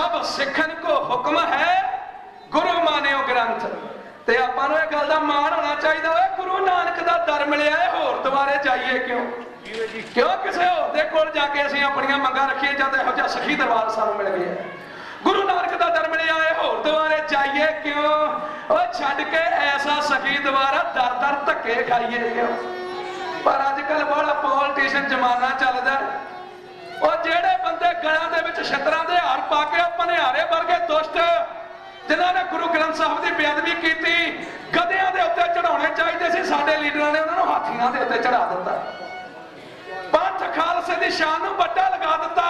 ਸਭ ਸਿੱਖਣ ਕੋ ਹੁਕਮ ਹੈ ਗੁਰੂ ਮਾਨਿਓ ਗ੍ਰੰਥ। ਤੇ ਆਪਾਂ ਨੂੰ ਇਹ ਗੱਲ ਦਾ ਮਾਣ ਹੋਣਾ ਚਾਹੀਦਾ, ਓਏ ਗੁਰੂ ਨਾਨਕ ਦਾ ਦਰ ਮਿਲਿਆ ਏ, ਹੋਰ ਦੁਬਾਰੇ ਜਾਈਏ ਕਿਉਂ? ਕਿਉਂ ਕਿਸੇ ਹੋਰ ਦੇ ਕੋਲ ਜਾ ਕੇ ਅਸੀਂ ਆਪਣੀਆਂ ਮੰਗਾਂ ਰੱਖੀਏ ਜਦ ਇਹੋ ਜਿਹਾ ਸਖੀ ਦਰਬਾਰ ਸਾਨੂੰ ਮਿਲ ਗਿਆ। ਗੁਰੂ ਨਾਨਕ ਦਾ ਦਰ ਮਿਲਿਆ ਏ, ਹੋਰ ਦੁਬਾਰੇ ਜਾਈਏ ਕਿਉਂ? ਓ ਛੱਡ ਕੇ ਐਸਾ ਸਖੀ ਦੁਬਾਰਾ ਦਰ ਦਰ ਧੱਕੇ ਖਾਈਏ ਕਿਉਂ? ਪਰ ਅੱਜ ਕੱਲ ਬੜਾ ਪੋਲਿਟਿਸ਼ੀਅਨ ਜ਼ਮਾਨਾ ਚੱਲਦਾ। ਉਹ ਜਿਹੜੇ ਬੰਦੇ ਗਲਾਂ ਦੇ ਵਿੱਚ ਛਤਰਾਂ ਦੇ ਹਾਰ ਪਾ ਕੇ ਆਪਣੇ ਹਾਰੇ ਵਰਗੇ ਦੁਸ਼ਟ, ਜਿਨ੍ਹਾਂ ਨੇ ਗੁਰੂ ਗ੍ਰੰਥ ਸਾਹਿਬ ਦੀ ਬੇਅਦਬੀ ਕੀਤੀ, ਗਧਿਆਂ ਦੇ ਉੱਤੇ ਚੜਾਉਣੇ ਚਾਹੀਦੇ ਸੀ, ਸਾਡੇ ਲੀਡਰਾਂ ਨੇ ਉਹਨਾਂ ਨੂੰ ਹਾਥੀਆਂ ਦੇ ਉੱਤੇ ਚੜਾ ਦਿੱਤਾ। ਪੰਥ ਖਾਲਸੇ ਦੀ ਸ਼ਾਨ ਨੂੰ ਵੱਡਾ ਲਗਾ ਦਿੱਤਾ।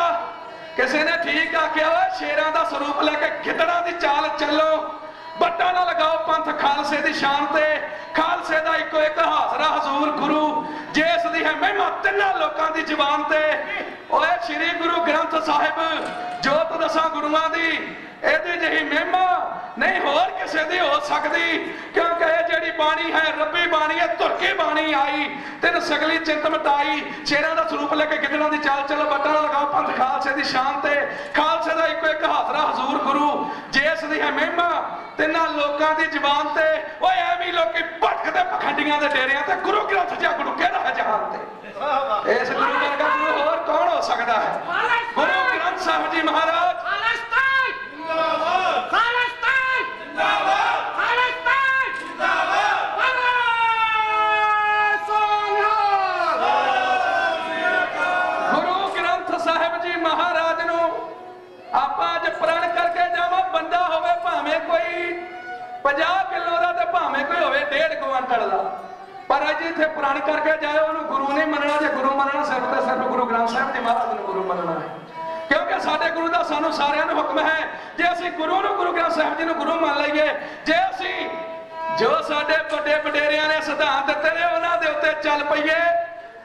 ਕਿਸੇ ਨੇ ਠੀਕ ਆਖਿਆ ਵਾ ਸ਼ੇਰਾਂ ਦਾ ਸਰੂਪ ਲੈ ਕੇ ਗਿੱਦੜਾਂ ਦੀ ਚਾਲ ਚੱਲੋ। ਵੱਡਾ ਨਾ ਲਗਾਓ ਪੰਥ ਖਾਲਸੇ ਦੀ ਸ਼ਾਨ ਤੇ। ਖਾਲਸੇ ਦਾ ਇੱਕੋ ਇੱਕ ਹਾਜ਼ਰਾ ਹਜ਼ੂਰ ਗੁਰੂ ਜਿਸ ਦੀ ਹੈ ਮਹਿਮਾ ਤਿੰਨਾਂ ਲੋਕਾਂ ਦੀ ਜ਼ੁਬਾਨ ਤੇ। ਓਏ ਸ੍ਰੀ ਗੁਰੂ ਗ੍ਰੰਥ ਸਾਹਿਬ ਜੋਤ ਦਸਾਂ ਗੁਰੂਆਂ ਦੀ ਇਹਦੀ ਜਿਹੀ ਮਹਿਮਾ ਨਹੀਂ ਹੋਰ ਕਿਸੇ ਦੀ ਹੋ ਸਕਦੀ ਕਿਉਂਕਿ ਇਹ ਜਿਹੜੀ ਬਾਣੀ ਹੈ ਰੱਬੀ ਬਾਣੀ ਹੈ ਧੁਰਕੀ ਬਾਣੀ ਆਈ ਤਿੰਨ ਸਗਲੀ ਚਿੰਤ ਮਟਾਈ ਸ਼ੇਰਾਂ ਦਾ ਸਰੂਪ ਲੈ ਕੇ ਗਿੱਦੜਾਂ ਦੀ ਚਾਲ ਚੱਲੋ ਨਾ ਲਗਾਓ ਪੰਥ ਖਾਲਸੇ ਦੀ ਸ਼ਾਨ ਤੇ। ਖਾਲਸੇ ਦਾ ਇੱਕੋ ਇੱਕ ਹਾਜ਼ਰਾ ਹਜ਼ੂਰ ਗੁਰੂ ਜਿਸ ਦੀ ਹੈ ਮਹਿਮਾ ਤਿੰਨਾਂ ਲੋਕਾਂ ਦੀ ਜ਼ੁਬਾਨ ਤੇ ਓਏ ਐਵੇਂ ਲੋਕੀ ਭਟਕਦੇ ਪਖੰਡੀਆਂ ਦੇ ਡੇਰਿਆਂ ਤੇ ਗੁਰੂ ਗ੍ਰੰਥ ਜਾ ਗੁਰੂ ਕਿਹੜਾ ਹੈ ਜਹਾਨ ਤੇ? ਇਸ ਗੁਰੂ ਵਰਗਾ ਗੁਰੂ ਹੋਰ ਕੌਣ ਹੋ ਸਕਦਾ ਹੈ ਗੁਰੂ ਗ੍ਰੰਥ ਸਾਹਿਬ ਜੀ ਮਹਾਰਾਜ ਖਾਲਿਸਤਾਨ ਪਰ ਇੱਥੇ ਪ੍ਰਣ ਕਰਕੇ ਜਾਏ ਉਹਨੂੰ ਗੁਰੂ ਨਹੀਂ ਮੰਨਣਾ, ਜੇ ਗੁਰੂ ਮੰਨਣਾ ਸਿਰਫ ਤੇ ਸਿਰਫ ਗੁਰੂ ਗ੍ਰੰਥ ਸਾਹਿਬ ਜੀ ਮਹਾਰਾਜ ਨੂੰ ਗੁਰੂ ਮੰਨਣਾ ਹੈ। ਕਿਉਂਕਿ ਸਾਡੇ ਗੁਰੂ ਦਾ ਸਾਨੂੰ ਸਾਰਿਆਂ ਨੂੰ ਹੁਕਮ ਹੈ, ਜੇ ਅਸੀਂ ਗੁਰੂ ਨੂੰ ਗੁਰੂ ਗ੍ਰੰਥ ਸਾਹਿਬ ਜੀ ਨੂੰ ਗੁਰੂ ਮੰਨ ਲਈਏ, ਜੇ ਅਸੀਂ ਜੋ ਸਾਡੇ ਵੱਡੇ ਵਡੇਰਿਆਂ ਨੇ ਸਿਧਾਂਤ ਦਿੱਤੇ ਨੇ, ਉਹਨਾਂ ਦੇ ਉੱਤੇ ਚੱਲ ਪਈਏ,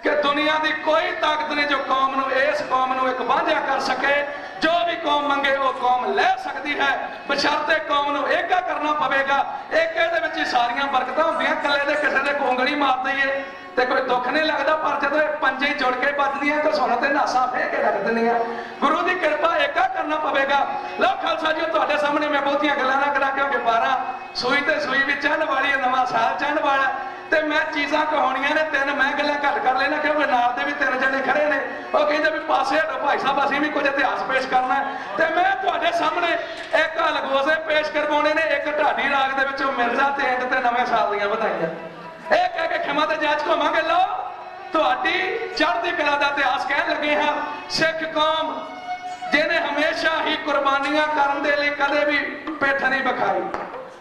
ਕਿ ਦੁਨੀਆ ਦੀ ਕੋਈ ਤਾਕਤ ਨਹੀਂ ਜੋ ਕੌਮ ਨੂੰ, ਇਸ ਕੌਮ ਨੂੰ ਇੱਕ ਵਾਂਝਾ ਕਰ ਸਕੇ, ਜੋ ਵੀ ਕੌਮ ਮੰਗੇ ਉਹ ਕੌਮ ਲੈ ਸਕਦੀ ਹੈ, ਬਸ਼ਰਤੇ ਕੌਮ ਨੂੰ ਏਕਾ ਕਰਨਾ ਪਵੇਗਾ ਏਕੇ ਦੇ ਵਿੱਚ ਹੀ ਸਾਰੀਆਂ ਬਰਕਤਾਂ ਹੁੰਦੀਆਂ ਇਕੱਲੇ ਦੇ ਕਿਸੇ ਦੇ ਕੋਂਗੜੀ ਮਾਰ ਦਈਏ ਤੇ ਕੋਈ ਦੁੱਖ ਨਹੀਂ ਲੱਗਦਾ ਪਰ ਜਦੋਂ ਇਹ ਪੰਜੇ ਜੁੜ ਕੇ ਵੱਜਦੀਆਂ ਤਾਂ ਸੁਣ ਤੇ ਨਾਸਾਂ ਫੇਰ ਕੇ ਰੱਖ ਦਿੰਦੀਆਂ। ਗੁਰੂ ਦੀ ਕਿਰਪਾ ਏਕਾ ਕਰਨਾ ਪਵੇਗਾ। ਲੋ ਖਾਲਸਾ ਜੀ ਤੁਹਾਡੇ ਸਾਹਮਣੇ ਮੈਂ ਬਹੁਤੀਆਂ ਗੱਲਾਂ ਨਾ ਕਰਾਂ ਕਿਉਂਕਿ 12 ਸੂਈ ਤੇ ਸੂਈ ਵਿੱਚ ਚੰਨ ਵਾਲੀ ਹੈ, ਨਵਾਂ ਸਾਲ ਚੰਨ ਵਾਲਾ ਤੇ ਮੈਂ ਚੀਜ਼ਾਂ ਕਹਾਉਣੀਆਂ ਨੇ, ਤਿੰਨ ਮੈਂ ਗੱਲਾਂ ਘੱਟ ਕਰ ਲੈਣਾ, ਕਿਉਂਕਿ ਨਾਲ ਦੇ ਵੀ ਤਿੰਨ ਜਣੇ ਖੜੇ ਨੇ। ਉਹ ਕਹਿੰਦੇ ਵੀ ਪਾਸੇ ਹਟੋ ਭਾਈ ਸਾਹਿਬ, ਅਸੀਂ ਵੀ ਕੁਝ ਇਤਿਹਾਸ ਪੇਸ਼ ਕਰਨਾ ਤੇ ਮੈਂ ਤੁਹਾਡੇ ਸਾਹਮਣੇ ਇੱਕ ਹਲਗੋਜ਼ੇ ਪੇਸ਼ ਕਰਵਾਉਣੇ ਨੇ, ਇੱਕ ਢਾਡੀ ਰਾਗ ਦੇ ਵਿੱਚੋਂ ਮਿਰਜ਼ਾ ਤੇ ਇੰਦ ਤੇ ਨਵੇਂ ਸਾਲ ਦੀਆਂ ਵਧਾਈਆਂ। ਇਹ ਕਹਿ ਕੇ ਖਿਮਾ ਤੇ ਜਾਂਚ ਘੁੰਮਾਂਗੇ, ਲਓ, ਤੁਹਾਡੀ ਚੜ੍ਹਦੀ ਕਲਾ ਦਾ ਇਤਿਹਾਸ ਕਹਿਣ ਲੱਗੇ ਹਾਂ। ਸਿੱਖ ਕੌਮ ਜਿਹਨੇ ਹਮੇਸ਼ਾ ਹੀ ਕੁਰਬਾਨੀਆਂ ਕਰਨ ਦੇ ਲਈ ਕਦੇ ਵੀ ਪਿੱਠ ਨਹੀਂ ਵਿਖਾਈ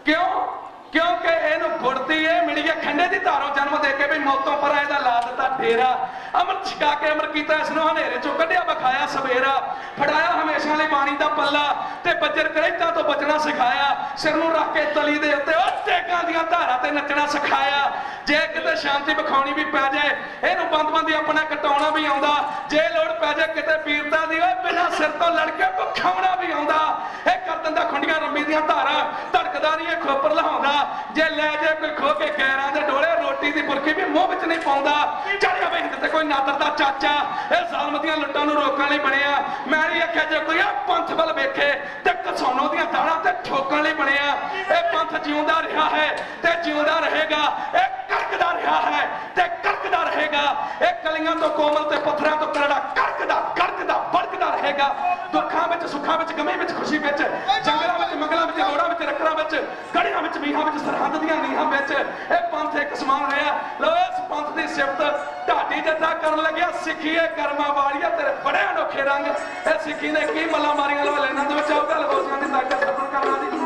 ਕਿਉਂ? ਕਿਉਂਕਿ ਇਹਨੂੰ ਗੁੜਤੀ ਇਹ ਮਿਲੀ ਹੈ ਖੰਡੇ ਦੀ ਧਾਰੋਂ ਜਨਮ ਦੇ ਕੇ ਵੀ ਮੌਤੋਂ ਪਰ ਇਹਦਾ ਲਾ ਦਿੱਤਾ ਡੇਰਾ। ਅੰਮ੍ਰਿਤ ਛਕਾ ਕੇ ਅਮਰ ਕੀਤਾ, ਇਸ ਨੂੰ ਹਨੇਰੇ ਚੋਂ ਕੱਢਿਆ, ਵਿਖਾਇਆ ਸਵੇਰਾ। ਫੜਾਇਆ ਹਮੇਸ਼ਾ ਲਈ ਬਾਣੀ ਦਾ ਪੱਲਾ ਤੇ ਬੱਜਰ ਕਰੇਟਾਂ ਤੋਂ ਬਚਣਾ ਸਿਖਾਇਆ। ਸਿਰ ਨੂੰ ਰੱਖ ਕੇ ਤਲੀ ਦੇ ਉੱਤੇ ਉਹ ਟੇਕਾਂ ਦੀਆਂ ਧਾਰਾਂ ਤੇ ਨੱਚਣਾ ਸਿਖਾਇਆ। ਜੇ ਕਿਤੇ ਸ਼ਾਂਤੀ ਵਿਖਾਉਣੀ ਵੀ ਪੈ ਜਾਏ, ਇਹਨੂੰ ਬੰਦ-ਬੰਦੀ ਆਪਣਾ ਕਟਾਉਣਾ ਵੀ ਆਉਂਦਾ। ਜੇ ਲੋੜ ਪੈ ਜਾਏ ਕਿਤੇ ਪੀਰਤਾ ਦੀ, ਓਏ ਬਿਨਾਂ ਸਿਰ ਤੋਂ ਲੜ ਕੇ ਭੁੱਖਾਉਣਾ ਵੀ ਆਉਂਦਾ। ਇਹ ਕਰ ਦਿੰਦਾ ਖੁੰਡੀਆਂ ਰੰਮੀ ਦੀਆਂ ਧਾਰਾਂ, ਧੜਕਦਾ ਨਹੀਂ, ਇਹ ਖੋਪਰ ਲਹਾਉਂਦਾ। ਜੇ ਲੈ ਜੇ ਕੋਈ ਖੋ ਕੇ ਗੈਰਾਂ ਦੇ ਡੋਲੇ, ਰੋਟੀ ਦੀ ਬੁਰਕੀ ਵੀ ਮੂੰਹ ਵਿੱਚ ਨਹੀਂ ਪਾਉਂਦਾ। ਚੜਿਆ ਵੇ ਹਿੰਦ ਤੇ ਕੋਈ ਨਾਦਰ ਦਾ ਚਾਚਾ ਇਹ ਜ਼ਾਲਮ ਦੀਆਂ ਲੁੱਟਾਂ ਨੂੰ ਰੋਕਣ ਲਈ ਬਣਿਆ। ਮੈਂ ਨਹੀਂ ਆਖਿਆ, ਜੇ ਕੋਈ ਆ ਪੰਥ ਵੱਲ ਵੇਖੇ, ਤੇ ਕਸੌਨੋ ਦੀਆਂ ਦਾੜਾਂ ਤੇ ਠੋਕਣ ਲਈ ਬਣਿਆ। ਇਹ ਪੰਥ ਜਿਉਂਦਾ ਰਿਹਾ ਹੈ ਤੇ ਜਿਉਂਦਾ ਰਹੇਗਾ। ਇਹ ਕਰਕਦਾ ਰਿਹਾ ਹੈ ਤੇ ਕਰਕਦਾ ਰਹੇਗਾ। ਇਹ ਕਲੀਆਂ ਤੋਂ ਕੋਮਲ ਤੇ ਪੱਥਰਾਂ ਤੋਂ ਕਰੜਾ ਕਰਕਦਾ ਕਰਕਦਾ ਵੜਕਦਾ ਰਹੇਗਾ। ਦੁੱਖਾਂ ਵਿੱਚ, ਸੁੱਖਾਂ ਵਿੱਚ, ਗਮੇ ਵਿੱਚ, ਖੁਸ਼ੀ ਵਿੱਚ, ਜੰਗਲਾਂ ਵਿੱਚ, ਮੰਗਲਾਂ ਵਿੱਚ, ਲੋੜਾਂ ਵਿੱਚ ਰੱਕਰਾਂ ਵਿੱਚ, ਗੜੀਆਂ ਵਿੱਚ, ਮੀਹਾਂ ਵਿੱਚ, ਸਰਹੱਦ ਦੀਆਂ ਨੀਹਾਂ ਵਿੱਚ ਇਹ ਪੰਥ ਇੱਕ ਸਮਾਨ ਰਿਹਾ। ਲੋ ਇਸ ਪੰਥ ਦੀ ਸਿਫਤ ਢਾਡੀ ਜੱਥਾ ਕਰਨ ਲੱਗਿਆ। ਸਿੱਖੀਏ ਕਰਮਾਂ ਵਾਲੀਆ ਤੇਰੇ ਬੜੇ ਅਨੋਖੇ ਰੰਗ। ਇਹ ਸਿੱਖੀ ਨੇ ਕੀ ਮੱਲਾ ਮਾਰੀਆਂ? ਲੋ ਲੈਣਾ ਦੇ ਵਿੱਚ ਆਉਗਾ ਲਗੋਸੀਆਂ ਦੀ ਤਾਕਤ ਸਫਲ ਕਰਨਾ ਦੀ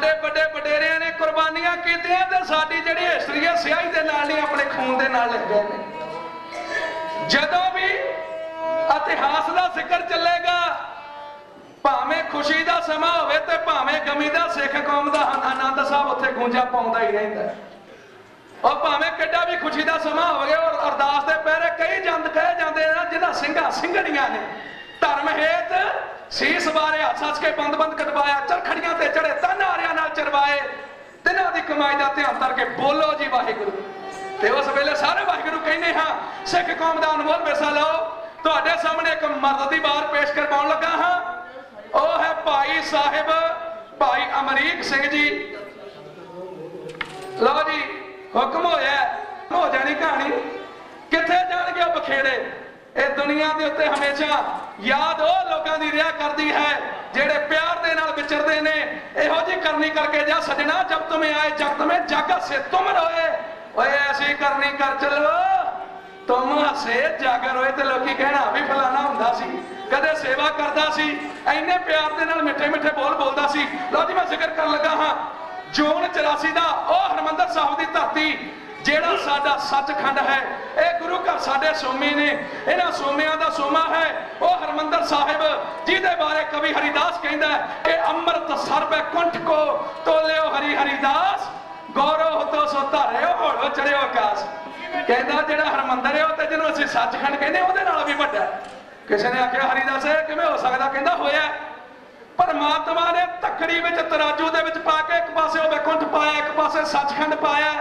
ਸਾਡੇ ਵੱਡੇ ਵਡੇਰਿਆਂ ਨੇ ਕੁਰਬਾਨੀਆਂ ਕੀਤੀਆਂ ਤੇ ਸਾਡੀ ਜਿਹੜੀ ਹਿਸਟਰੀ ਹੈ ਸਿਆਹੀ ਦੇ ਨਾਲ ਨਹੀਂ, ਆਪਣੇ ਖੂਨ ਦੇ ਨਾਲ ਲਿਖਦੇ ਨੇ ਜਦੋਂ ਵੀ ਇਤਿਹਾਸ ਦਾ ਜ਼ਿਕਰ ਚੱਲੇਗਾ, ਭਾਵੇਂ ਖੁਸ਼ੀ ਦਾ ਸਮਾਂ ਹੋਵੇ ਤੇ ਭਾਵੇਂ ਗਮੀ ਦਾ, ਸਿੱਖ ਕੌਮ ਦਾ ਆਨੰਦ ਸਾਹਿਬ ਉੱਥੇ ਗੂੰਜਾ ਪਾਉਂਦਾ ਹੀ ਰਹਿੰਦਾ ਹੈ। ਉਹ ਭਾਵੇਂ ਕਿੱਡਾ ਵੀ ਖੁਸ਼ੀ ਦਾ ਸਮਾਂ ਹੋਵੇ ਔਰ ਅਰਦਾਸ ਦੇ ਪਹਿਰੇ ਕਈ ਜੰਦ ਕਹੇ ਜਾਂਦੇ ਨੇ, ਜਿਹਨਾਂ ਸਿੰਘਾਂ ਸਿੰਘਣੀਆਂ ਨੇ ਧਰਮ ਹੇਤ ਸੀਸ ਬਾਰੇ ਹੱਥ ਸੱਚ ਕੇ ਬੰਦ ਬੰਦ ਕਟਵਾਇਆ, ਚਰਖੜੀਆਂ ਤੇ ਚੜੇ, ਤਨ ਨਾਲ ਚਰਵਾਏ। ਤਿਨਾਂ ਦੀ ਕਮਾਈ ਦਾ ਧਿਆਨ ਧਰ ਕੇ ਬੋਲੋ ਜੀ ਵਾਹਿਗੁਰੂ। ਤੇ ਉਸ ਵੇਲੇ ਸਾਰੇ ਵਾਹਿਗੁਰੂ ਕਹਿੰਦੇ ਹਾਂ, ਸਿੱਖ ਕੌਮ ਦਾ ਅਨਮੋਲ ਵਿਰਸਾ ਲਓ। ਤੁਹਾਡੇ ਸਾਹਮਣੇ ਇੱਕ ਮਰਦ ਦੀ ਬਾਰ ਪੇਸ਼ ਕਰਵਾਉਣ ਲੱਗਾ ਹਾਂ। ਉਹ ਹੈ ਭਾਈ ਸਾਹਿਬ, ਭਾਈ ਅਮਰੀਕ ਸਿੰਘ ਜੀ। ਲਓ ਜੀ, ਹੁਕਮ ਹੋਇਆ, ਹੋ ਜਾਣੀ ਕਹਾਣੀ। ਕਿੱਥੇ ਜਾਣਗੇ ਉਹ ਬਖੇੜੇ? ਇਹ ਦੁਨੀਆ ਦੇ ਉੱਤੇ ਹਮੇਸ਼ਾ ਯਾਦ ਉਹ ਲੋਕਾਂ ਦੀ ਰਿਹਾ ਕਰਦੀ ਹੈ ਜਿਹੜੇ ਪਿਆਰ ਦੇ ਨਾਲ ਵਿਚਰਦੇ ਨੇ। ਇਹੋ ਜੀ ਕਰਨੀ ਕਰਕੇ ਜਾ ਸਜਣਾ, ਜਬ ਤੁਮੇ ਆਏ ਜਗਤ ਮੇ ਜਾਗਾ, ਸੇ ਤੁਮ ਰੋਏ। ਓਏ, ਐਸੀ ਕਰਨੀ ਕਰ ਚਲੋ। ਤੁਮ ਹੱਸੇ, ਜਾਗਰ ਹੋਏ ਤੇ ਲੋਕੀ ਕਹਿਣਾ, ਵੀ ਫਲਾਣਾ ਹੁੰਦਾ ਸੀ। ਕਦੇ ਸੇਵਾ ਕਰਦਾ ਸੀ। ਐਨੇ ਪਿਆਰ ਦੇ ਨਾਲ ਮਿੱਠੇ ਮਿੱਠੇ ਬੋਲ ਬੋਲਦਾ ਸੀ। ਲਓ ਜੀ, ਮੈਂ ਜ਼ਿਕਰ ਕਰਨ ਲੱਗਾ ਹਾਂ। ਜੂਨ 84 ਦਾ, ਉਹ ਹਰਮੰਦਰ ਸਾਹਿਬ ਦੀ ਧਰਤੀ ਜਿਹੜਾ ਸਾਡਾ ਸੱਚਖੰਡ ਹੈ, ਇਹ ਗੁਰੂ ਘਰ ਸਾਡੇ ਸੋਮੇ ਨੇ, ਇਹਨਾਂ ਸੋਮਿਆਂ ਦਾ ਸੋਮਾ ਹੈ। ਉਹ ਹਰਮੰਦਰ ਸਾਹਿਬ, ਜਿਹਦੇ ਬਾਰੇ ਕਵੀ ਹਰੀਦਾਸ ਕਹਿੰਦਾ ਕਿ ਅੰਮ੍ਰਿਤ ਸਰਬੈ ਕੁੰਠ ਕੋ ਤੋਲਿਓ ਹਰੀ ਹਰੀਦਾਸ ਗੌਰਵ ਹੋਤੋ ਸੋ ਧਾਰਿਓ, ਹੋੜੋ ਚੜਿਓ ਆਕਾਸ਼ ਕਹਿੰਦਾ ਜਿਹੜਾ ਹਰਮੰਦਰ ਹੈ, ਉਹ ਤੇ ਜਿਹਨੂੰ ਅਸੀਂ ਸੱਚਖੰਡ ਕਹਿੰਦੇ ਉਹਦੇ ਨਾਲ ਵੀ ਵੱਡਾ ਕਿਸੇ ਨੇ ਆਖਿਆ, ਹਰੀਦਾਸ, ਇਹ ਕਿਵੇਂ ਹੋ ਸਕਦਾ? ਕਹਿੰਦਾ, ਹੋਇਆ ਪਰਮਾਤਮਾ ਨੇ ਤਕੜੀ ਵਿੱਚ ਤਰਾਜੂ ਦੇ ਵਿੱਚ ਪਾ ਕੇ ਇੱਕ ਪਾਸੇ ਉਹ ਬੈਕੁੰਠ ਪਾਇਆ, ਇੱਕ ਪਾਸੇ ਸੱਚਖੰਡ ਪਾਇਆ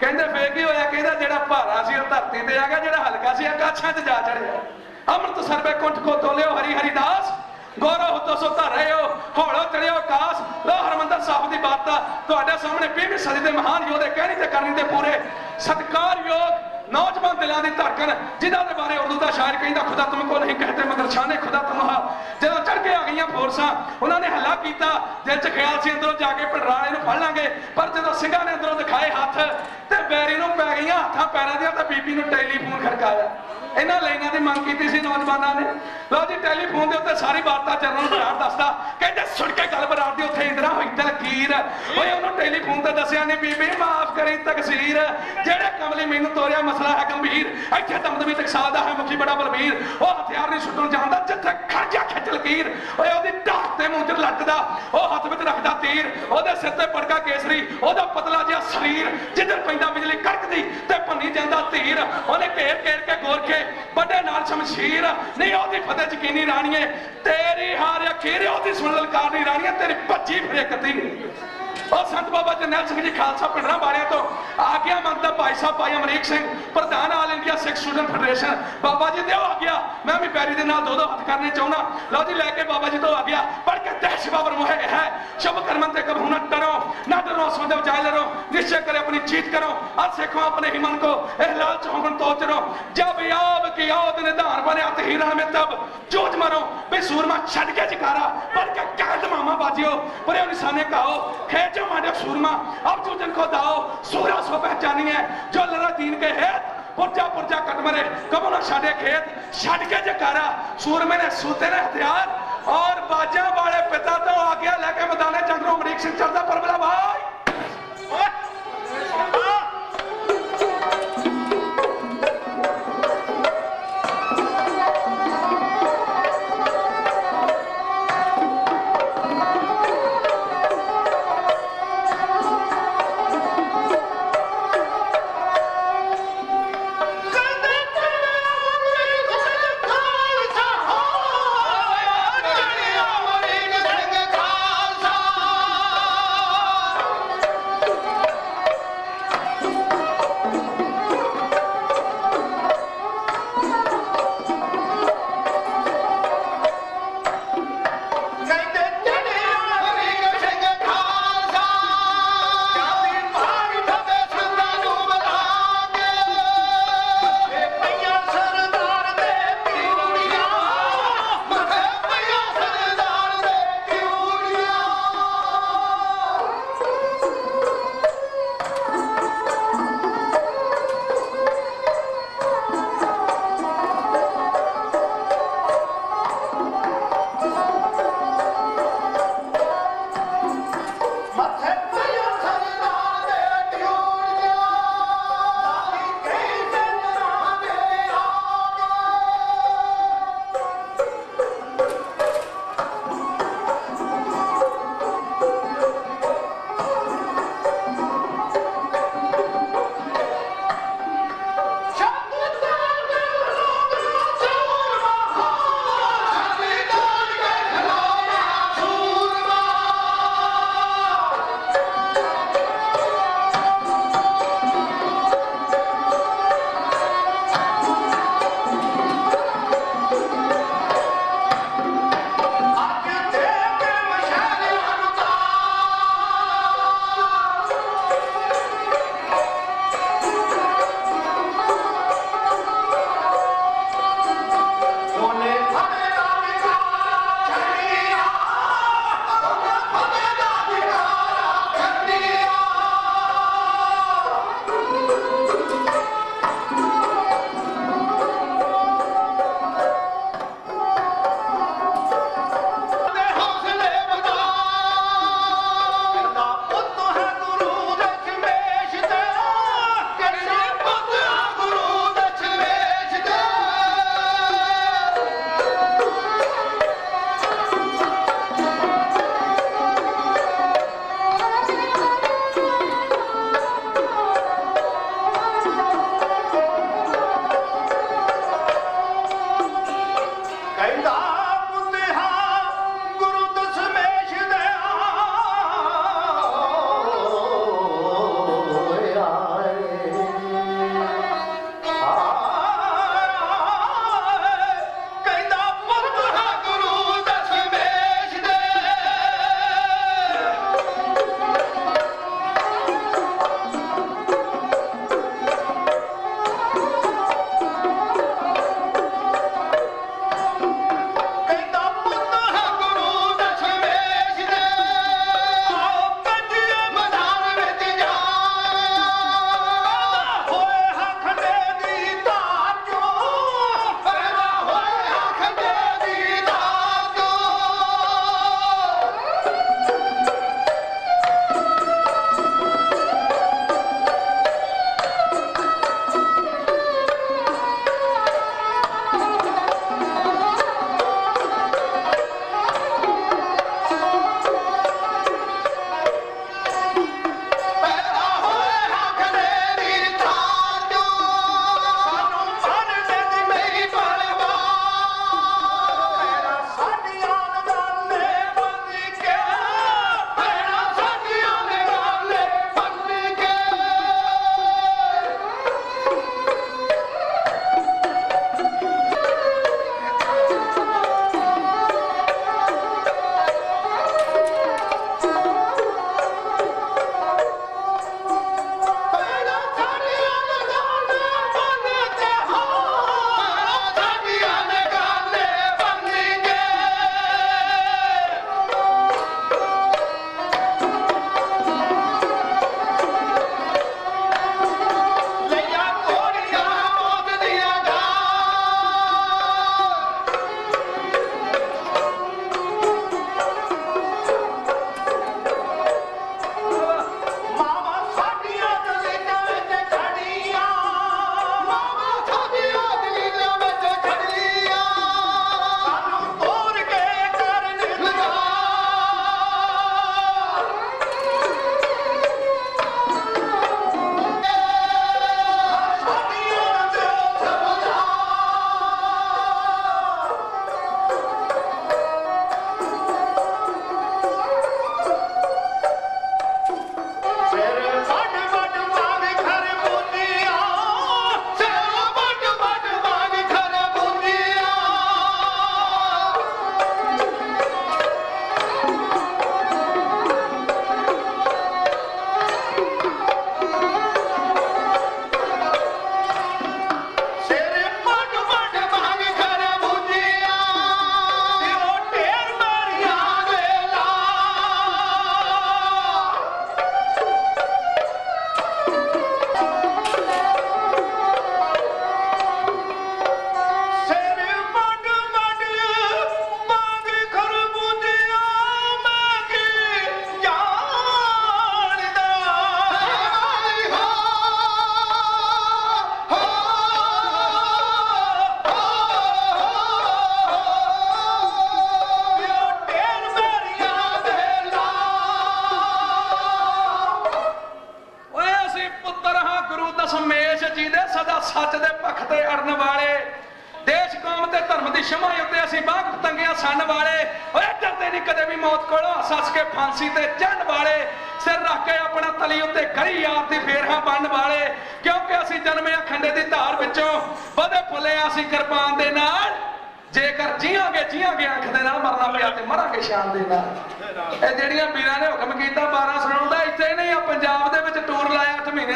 ਕਹਿੰਦੇ ਫੇਰ ਹੋਇਆ? ਕਹਿੰਦਾ ਜਿਹੜਾ ਭਾਰਾ ਸੀ ਉਹ ਧਰਤੀ ਤੇ ਆ ਗਿਆ, ਜਿਹੜਾ ਹਲਕਾ ਸੀ, ਆਕਾਸ਼ਾਂ 'ਚ ਜਾ ਚੜਿਆ ਅੰਮ੍ਰਿਤ ਸਰਬੇ ਕੁੰਠ ਕੋ ਤੋਲਿਓ ਹਰੀ ਹਰੀਦਾਸ ਗੌਰਵ ਹੁਤੋ ਧਰਿਓ ਹੌਲੋ ਚੜਿਓ ਆਕਾਸ਼ ਲੋ ਹਰਮੰਦਰ ਸਾਹਿਬ ਦੀ ਬਾਤ ਤੁਹਾਡੇ ਸਾਹਮਣੇ 20ਵੀਂ ਸਦੀ ਦੇ ਮਹਾਨ ਯੋਧੇ ਕਹਿਣੀ ਤੇ ਕਰਨੀ ਦੇ ਪੂਰੇ। ਸਤਿਕਾਰਯੋਗ ਨੌਜਵਾਨ ਦਿਲਾਂ ਦੀ ਧੜਕਣ, ਜਿਨ੍ਹਾਂ ਦੇ ਬਾਰੇ ਉਰਦੂ ਦਾ ਸ਼ਾਇਰ ਕਹਿੰਦਾ, ਖੁਦਾ ਤੁਮਕੋ ਨਹੀਂ ਕਹਤੇ, ਮਗਰ ਸ਼ਾਨੇ ਖੁਦਾ ਤੁਮਹਾ। ਜਦੋਂ ਗਈਆਂ ਫੋਰਸਾਂ, ਉਹਨਾਂ ਨੇ ਹੱਲਾ ਕੀਤਾ। ਦਿਲ 'ਚ ਖਿਆਲ ਸੀ, ਅੰਦਰੋਂ ਜਾ ਕੇ ਭਿੰਡਰਾਲੇ ਨੂੰ ਫੜ ਲਾਂਗੇ। ਪਰ ਜਦੋਂ ਸਿੰਘਾਂ ਨੇ ਅੰਦਰੋਂ ਦਿਖਾਏ ਹੱਥ, ਤੇ ਬੈਰੀ ਨੂੰ ਪੈ ਗਈਆਂ ਹੱਥਾਂ ਪੈਰਾਂ ਦੀਆਂ, ਤਾਂ ਬੀਬੀ ਨੂੰ ਟੈਲੀਫੋਨ ਖੜਕਾਇਆ। ਇਹਨਾਂ ਲਾਈਨਾਂ ਦੀ ਮੰਗ ਕੀਤੀ ਸੀ ਨੌਜਵਾਨਾਂ ਨੇ। ਲਓ ਜੀ, ਟੈਲੀਫੋਨ ਦੇ ਉੱਤੇ ਸਾਰੀ ਵਾਰਤਾ ਜਨਰਲ ਬਰਾੜ ਦੱਸਦਾ। ਕਹਿੰਦੇ, ਸੁਣ ਕੇ ਗੱਲ ਬਰਾੜ ਦੀ ਉੱਥੇ, ਇੰਦਰਾ ਹੋਈ ਤਲਕੀਰ ਓਏ, ਉਹਨੂੰ ਟੈਲੀਫੋਨ ਤੇ ਦੱਸਿਆ ਨਹੀਂ ਬੀਬੀ, ਮਾਫ ਕਰੀ ਤਕਸੀਰ। ਜਿਹੜੇ ਕਮਲੀ ਮੈਨੂੰ ਤੋਰਿਆ, ਮਸਲਾ ਹੈ ਗੰਭੀਰ। ਇੱਥੇ ਦਮਦਮੀ ਟਕਸਾਲ ਦਾ ਹੈ, ਮੁਖੀ ਬੜਾ ਬਲਵੀਰ ਉਹ ਹਥਿਆਰ ਨਹੀਂ ਸੁੱਟਣ ਜਾਂਦਾ, ਜਿੱਥੇ ਖੜ ਗਿਆ ਓਏ, ਉਹਦੀ ਢਾਕ ਤੇ ਮੂੰਹ ਚ ਲੱਟਦਾ। ਉਹ ਹੱਥ ਵਿੱਚ ਰੱਖਦਾ ਤੀਰ। ਉਹਦੇ ਸਿਰ ਤੇ ਪੜਕਾ ਕੇਸਰੀ। ਉਹਦਾ ਪਤਲਾ ਜਿਹਾ ਸਰੀਰ। ਜਿੱਧਰ ਪੈਂਦਾ ਬਿਜਲੀ ਕੜਕਦੀ ਤੇ ਭੰਨੀ ਜਾਂਦਾ ਤੀਰ। ਉਹਨੇ ਘੇਰ ਘੇਰ ਕੇ ਗੋਰਖੇ ਵੱਡੇ ਨਾਲ ਸ਼ਮਸ਼ੀਰ ਨਹੀਂ, ਉਹਦੀ ਫਤਿਹ ਯਕੀਨੀ ਰਾਣੀਏ, ਤੇਰੀ ਹਾਰ ਅਖੀਰ, ਉਹਦੀ ਸੁਣ ਲਲਕਾਰ ਰਾਣੀਏ, ਤੇਰੀ ਭੱਜੀ ਫਿਰੇ ਉਹ ਸੰਤ ਬਾਬਾ ਜਰਨੈਲ ਸਿੰਘ ਜੀ ਖਾਲਸਾ ਪਿੰਡਰਾਂ ਬਾਰਿਆਂ ਤੋਂ ਆ ਗਿਆ ਮੰਗਦਾ ਭਾਈ ਸਾਹਿਬ, ਭਾਈ ਅਮਰੀਕ ਸਿੰਘ, ਪ੍ਰਧਾਨ all India Sikh student federation. Baba ji ਦਿਓ ਆ ਗਿਆ। ਮੈਂ ਵੀ ਪੈਰੀ ਦੇ ਨਾਲ ਦੋ ਦੋ ਹੱਥ ਕਰਨੇ ਚਾਹੁੰਦਾ। ਲਓ ਜੀ, ਲੈ ਕੇ ਬਾਬਾ ਜੀ ਤੋਂ ਆ ਗਿਆ। ਪੜ ਕੇ ਤਹਿ ਸ਼ਿਵਾਵਰ ਮੋਹਿ ਹੈ। ਸ਼ੁਭ ਕਰਮਨ ਨਾ ਡਰੋ ਸੋਦੇ ਬਚਾਏ ਲੜੋ निश्चय करे अपनी जीत करो आज सेखो अपने ही मन को एहलाल चौगन तो चलो जब याब की याद निधान बने आते हिरण में तब जूझ मरो बे सूरमा छड़ के जकारा पर के कहत मामा बाजियो पर निशाने कहो खेचो मारे सूरमा अब जूझन को दाओ सूरा सो पहचानी है जो लड़ा दीन के है पुरजा पुरजा कट मरे कबो ना छाड़े खेत छड़ के जकारा सूरमे ने सूते ने हथियार और बाजा वाले पिता तो आ गया लेके मैदाने जंगलों अमरीक सिंह चढ़दा परबला भाई ਸਦਾ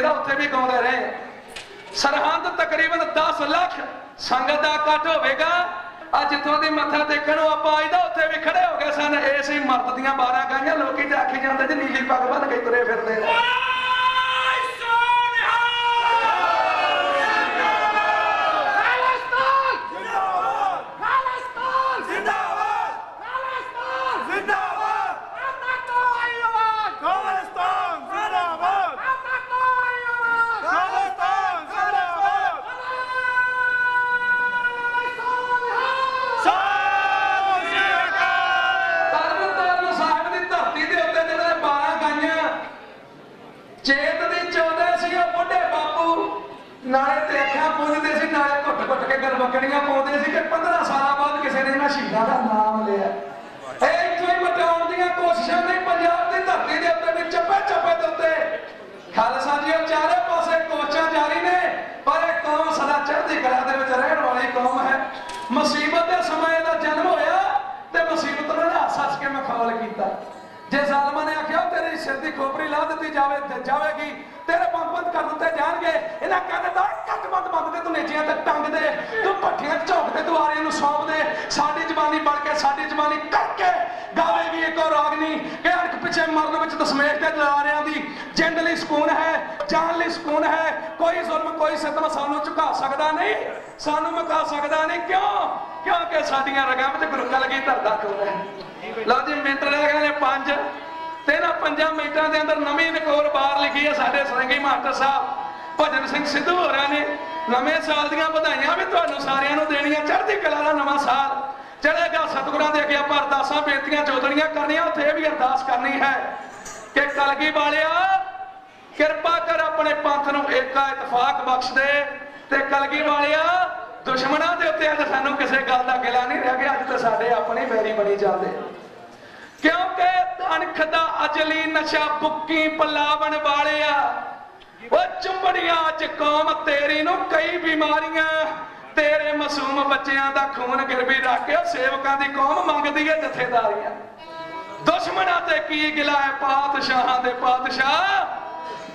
ਲਾਇਆ 8 ਮਹੀਨੇ ਦਾ ਉੱਥੇ ਵੀ ਗਾਉਂਦੇ ਰਹੇ। ਸਰਹੰਦ ਤਕਰੀਬਨ 10 ਲੱਖ ਸੰਗਤ ਦਾ ਇਕੱਠ ਹੋਵੇਗਾ। ਅੱਜ ਜਿੱਥੋਂ ਦੀ ਮੱਥਾ ਟੇਕਣ ਆਪਾਂ ਆਈਦਾ, ਉੱਥੇ ਵੀ ਖੜੇ ਹੋ ਗਏ ਸਨ। ਇਸ ਹੀ ਮਰਦ ਦੀਆਂ 12 ਗਾਈਆਂ, ਲੋਕੀ ਤੇ ਆਖੀ ਜਾਂਦੇ ਜੀ, ਨੀਲੀ ਪੱਗ ਬੰਨ ਕੇ ਤੁਰੇ ਫਿਰਦੇ ਨੇ ਖਾਲਿਸਤਾਨ ਜ਼ਿੰਦਾਬਾਦ ਖਾਲਿਸਤਾਨ ਜ਼ਿੰਦਾਬਾਦ ਖਾਲਿਸਤਾਨ ਜ਼ਿੰਦਾਬਾਦ ਆਤਾ ਤੋਂ ਆਈ ਆਵਾਜ਼ ਖਾਲਿਸਤਾਨ ਜ਼ਿੰਦਾਬਾਦ ਆਤਾ ਤੋਂ ਆਈ ਆਵਾਜ਼ ਖਾਲਿਸਤਾਨ ਜ਼ਿੰਦਾਬਾਦ ਸਤਿ ਸ਼੍ਰੀ ਅਕਾਲ ਤਰਨਤਾਰਨ ਸਾਹਿਬ ਦੀ ਧਰਤੀ ਦੇ ਉੱਤੇ ਜਿਹੜੇ 12 ਗਾਈਆਂ ਚੇਤ ਦੀ ਚਾਹੁੰਦੇ ਸੀ ਉਹ ਬੁੱਢੇ ਬਾਪੂ ਨਾਲੇ ਤੇ ਅੱਖਾਂ ਪੁੱਜਦੇ ਸੀ ਨਾਲੇ ਘੁੱਟ ਘੁੱਟ ਪਾਉਂਦੇ ਸੀ ਕਿ 15 ਸਾਲਾਂ ਬਾਅਦ ਕਿਸੇ ਨੇ ਇਹਨਾਂ ਸ਼ਹੀਦਾਂ ਦਾ ਨਾਮ ਲਿਆ। ਇਹ ਇੱਥੋਂ ਮਟਾਉਣ ਦੀਆਂ ਕੋਸ਼ਿਸ਼ਾਂ ਨੇ ਪੰਜਾਬ ਦੀ ਧਰਤੀ ਦੇ ਉੱਤੇ ਵੀ ਚੱਪੇ ਚੱਪੇ ਦੇ ਉੱਤੇ। ਖਾਲਸਾ ਜੀ ਉਹ ਚਾਰੇ ਪਾਸੇ ਕੋਸ਼ਿਸ਼ਾਂ ਜਾਰੀ ਨੇ, ਪਰ ਇਹ ਕੌਮ ਸਦਾ ਚੜ੍ਹਦੀ ਕਲਾ ਦੇ ਵਿੱਚ ਰਹਿਣ ਵਾਲੀ ਕੌਮ ਹੈ। ਮੁਸੀਬਤ ਦੇ ਸਮੇਂ ਦਾ ਜਨਮ ਹੋਇਆ ਤੇ ਮੁਸੀਬਤ ਨੂੰ ਹੱਸ ਹੱਸ ਕੇ ਮਖੌਲ ਕੀਤਾ। ਜੇ ਜ਼ਾਲਮਾਂ ਨੇ ਆਖਿਆ, ਤੇਰੀ ਸਿਰ ਦੀ ਖੋਪਰੀ ਲਾ ਦਿੱਤੀ ਜਾਵੇ ਜਾਵੇਗੀ, ਤੇਰੇ ਬੰਦ ਕਰ ਦਿੱਤੇ ਜਾਣਗੇ, ਇਹਨਾਂ ਕਹਿੰਦੇ ਦਾ ਬੰਦ ਤੇ ਟੰਗ ਦੇ, ਤੂੰ ਭੱਠੀਆਂ ਝੋਕ ਦੇ ਦੁਆਰੇ ਨੂੰ ਸੌਂਪ ਦੇ। ਸਾਡੀ ਜ਼ਬਾਨੀ ਬਣ ਕੇ, ਸਾਡੀ ਜ਼ਬਾਨੀ ਕਰਕੇ ਗਾਵੇਗੀ ਇੱਕ ਹੋਰ ਰਾਗਨੀ ਕਿ ਅਣਖ ਪਿੱਛੇ ਮਰਨ ਵਿੱਚ ਦਸਮੇਸ਼ ਤੇ ਲਾਰਿਆਂ ਦੀ ਜਿੰਦ ਲਈ ਸਕੂਨ ਹੈ, ਜਾਨ ਲਈ ਸਕੂਨ ਹੈ। ਕੋਈ ਜ਼ੁਲਮ, ਕੋਈ ਸਿਤਮ ਸਾਨੂੰ ਝੁਕਾ ਸਕਦਾ ਨਹੀਂ। ਸਾਨੂੰ ਮੁਕਾ ਸਕਦਾ ਨਹੀਂ। ਕਿਉਂ? ਕਿਉਂਕਿ ਸਾਡੀਆਂ ਰਗਾਂ ਵਿੱਚ ਗੁਰੂ ਕਲਗੀ ਧਰਦਾ ਖੂਨ ਹੈ। ਲਓ ਜੀ ਮਿੰਟ ਰਹਿ ਗਏ ਨੇ ਪੰਜ। ਤੇ ਨਾ ਪੰਜਾਂ ਮਿੰਟਾਂ ਦੇ ਅੰਦਰ ਨਵੀਂ ਨਕੋਰ ਬਾਰ ਲਿਖੀ ਹੈ ਸਾਡੇ ਸਰੰਗੀ ਮਾਸਟਰ ਸਾਹਿਬ। ਭਜਨ ਸਿੰਘ ਸਿੱਧੂ ਹੋਰਾਂ ਨੇ। ਨਵੇਂ ਸਾਲ ਦੀਆਂ ਵਧਾਈਆਂ ਵੀ ਤੁਹਾਨੂੰ ਸਾਰਿਆਂ ਨੂੰ ਦੇਣੀਆਂ, ਚੜ੍ਹਦੀ ਕਲਾ ਦਾ ਨਵਾਂ ਸਾਲ। ਚੜ੍ਹੇਗਾ ਸਤਿਗੁਰਾਂ ਦੇ ਅੱਗੇ ਆਪਾਂ ਅਰਦਾਸਾਂ, ਬੇਨਤੀਆਂ ਜੋਦਣੀਆਂ ਕਰਨੀਆਂ, ਉੱਥੇ ਇਹ ਵੀ ਅਰਦਾਸ ਕਰਨੀ ਹੈ ਕਿ ਕਲਗੀ ਵਾਲਿਆ, ਕਿਰਪਾ ਕਰ ਆਪਣੇ ਪੰਥ ਨੂੰ ਏਕਾ ਇਤਫਾਕ ਬਖਸ਼ ਦੇ ਤੇ ਕਲਗੀ ਵਾਲਿਆ, ਦੁਸ਼ਮਣਾਂ ਦੇ ਉੱਤੇ ਅੱਜ ਸਾਨੂੰ ਕਿਸੇ ਗੱਲ ਦਾ ਗਿਲਾ ਨਹੀਂ ਰਹਿ ਗਿਆ, ਅੱਜ ਤਾਂ ਸਾਡੇ ਆਪਣੇ ਵੈਰੀ ਬਣੀ ਜਾਂਦੇ। ਕਿਉਂਕਿ ਅਣਖ ਦਾ ਅਜਲੀ ਨਸ਼ਾ ਬੁੱਕੀ ਪਲਾਵਣ ਵਾਲਿਆ ਉਹ ਚੁੰਬੜੀਆਂ, ਅੱਜ ਕੌਮ ਤੇਰੀ ਨੂੰ ਕਈ ਬਿਮਾਰੀਆਂ। ਤੇਰੇ ਮਾਸੂਮ ਬੱਚਿਆਂ ਦਾ ਖੂਨ ਗਿਰਵੀ ਰੱਖ ਕੇ ਸੇਵਕਾਂ ਦੀ ਕੌਮ ਮੰਗਦੀ ਹੈ ਜਥੇਦਾਰੀਆਂ। ਦੁਸ਼ਮਣਾਂ ਤੇ ਕੀ ਗਿਲਾ ਹੈ ਪਾਤਸ਼ਾਹਾਂ ਦੇ ਪਾਤਸ਼ਾਹ?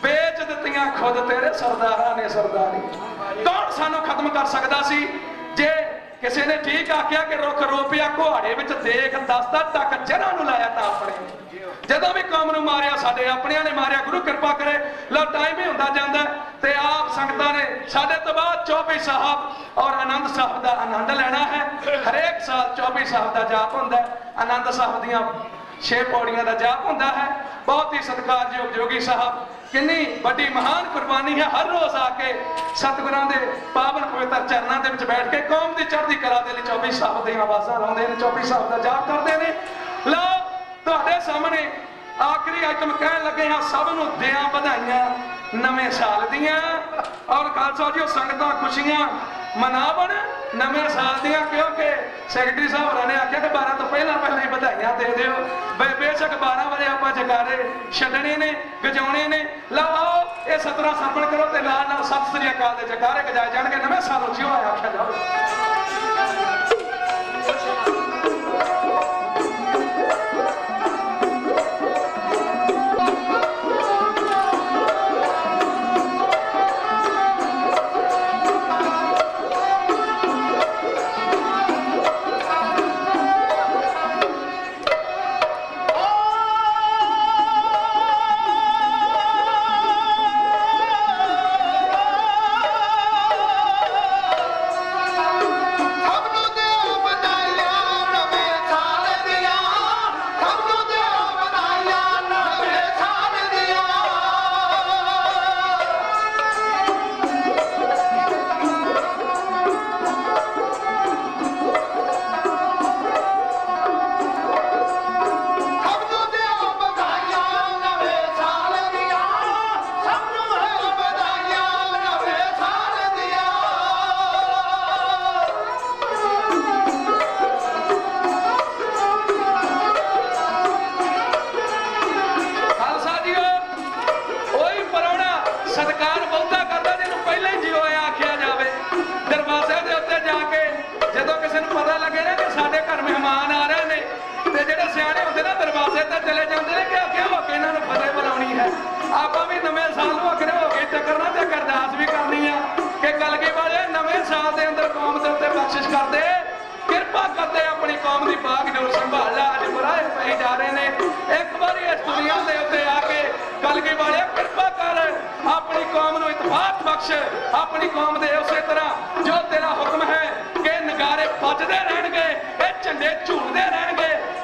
ਵੇਚ ਦਿੱਤੀਆਂ ਖੁਦ ਤੇਰੇ ਸਰਦਾਰਾਂ ਨੇ ਸਰਦਾਰੀ ਕੌਣ ਸਾਨੂੰ ਖਤਮ ਕਰ ਸਕਦਾ ਸੀ? ਜੇ ਕਿਸੇ ਨੇ ਠੀਕ ਆਖਿਆ ਕਿ ਰੁੱਖ ਰੋਪਿਆ ਕੁਹਾੜੇ ਵਿੱਚ ਦੇਖ, ਦੱਸਦਾ ਟੱਕ ਚਰਾਂ ਨੂੰ ਲਾਇਆ ਤਾਂ ਆਪਣੇ। ਜਦੋਂ ਵੀ ਕੌਮ ਨੂੰ ਮਾਰਿਆ, ਸਾਡੇ ਆਪਣਿਆਂ ਨੇ ਮਾਰਿਆ, ਗੁਰੂ ਕਿਰਪਾ ਕਰੇ। ਲੋ ਟਾਈਮ ਹੀ ਹੁੰਦਾ ਜਾਂਦਾ ਤੇ ਆਪ ਸੰਗਤਾਂ ਨੇ ਸਾਡੇ ਤੋਂ ਬਾਅਦ 24 ਸਾਹਿਬ ਔਰ ਆਨੰਦ ਸਾਹਿਬ ਦਾ ਆਨੰਦ ਲੈਣਾ ਹੈ। ਹਰੇਕ ਸਾਲ 24 ਸਾਹਿਬ ਦਾ ਜਾਪ ਹੁੰਦਾ ਹੈ। ਆਨੰਦ ਸਾਹਿਬ ਦੀਆਂ ਛੇ ਪੌੜੀਆਂ ਦਾ ਜਾਪ ਹੁੰਦਾ ਹੈ। ਬਹੁਤ ਹੀ ਸਤਿਕਾਰਯੋਗ ਜੋਗੀ ਸਾਹਿਬ ਕਿੰਨੀ ਵੱਡੀ ਮਹਾਨ ਕੁਰਬਾਨੀ ਹੈ ਹਰ ਰੋਜ਼ ਆ ਕੇ ਸਤਿਗੁਰਾਂ ਦੇ ਪਾਵਨ ਪਵਿੱਤਰ ਚਰਨਾਂ ਦੇ ਵਿੱਚ ਬੈਠ ਕੇ ਕੌਮ ਦੀ ਚੜ੍ਹਦੀ ਕਲਾ ਦੇ ਲਈ 24 ਸਾਹਿਬ ਦੀਆਂ ਆਵਾਜ਼ਾਂ ਲਾਉਂਦੇ ਨੇ 24 ਸਾਹਿਬ ਦਾ ਜਾਪ ਕਰਦੇ ਨੇ। ਲਓ, ਤੁਹਾਡੇ ਸਾਹਮਣੇ ਆਖਰੀ ਆਈਟਮ ਕਹਿਣ ਲੱਗੇ ਹਾਂ, ਸਭ ਨੂੰ ਦਿਆਂ ਵਧਾਈਆਂ ਨਵੇਂ ਸਾਲ ਦੀਆਂ। ਔਰ ਖਾਲਸਾ ਜੀ, ਉਹ ਸੰਗਤਾਂ ਖੁਸ਼ੀਆਂ ਮਨਾਵਣ। ਨਵੇਂ ਸਾਲ ਦੀਆਂ ਕਿਉਂਕਿ ਸੈਕਟਰੀ ਸਾਹਿਬ ਹੋਰਾਂ ਨੇ ਆਖਿਆ ਕਿ 12 ਤੋਂ ਪਹਿਲਾਂ ਪਹਿਲਾਂ ਹੀ ਵਧਾਈਆਂ ਦੇ ਦਿਓ। ਬਈ ਬੇਸ਼ੱਕ 12 ਵਜੇ ਆਪਾਂ ਜਗਾਰੇ ਛੱਡਣੇ ਨੇ, ਗਜਾਉਣੇ ਨੇ। ਲਓ, ਇਹ ਸਤਰਾ ਸਰਪਣ ਕਰੋ ਤੇ ਨਾਲ ਨਾਲ ਸਤਿ ਸ੍ਰੀ ਅਕਾਲ ਦੇ ਜਗਾਰੇ ਗਜਾਏ ਜਾਣਗੇ। ਨਵੇਂ ਸਾਲ ਜਿਉ ਆਇਆ, ਆਖਿਆ ਜਾਓ